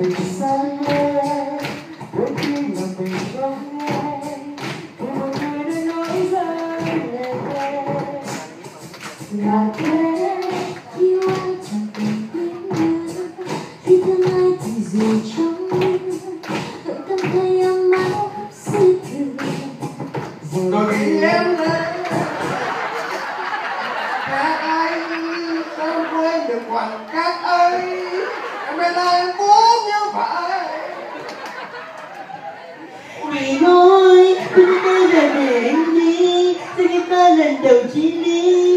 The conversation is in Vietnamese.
mình xa nghe đôi khi là mình không nghe thì một người đã nói ra nhẹ nhẹ là thế yêu ai chẳng cần biết yêu khi thương ai thì dù trong vẫn cảm thấy ấm áp dư thừa rồi khi em lên các anh không quên được khoảng cách ấy người này muốn như vậy. Mày nói Đừng để đi, Xin ta lần đầu chia ly